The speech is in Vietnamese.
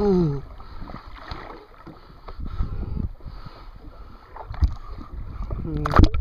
ừ. Mm.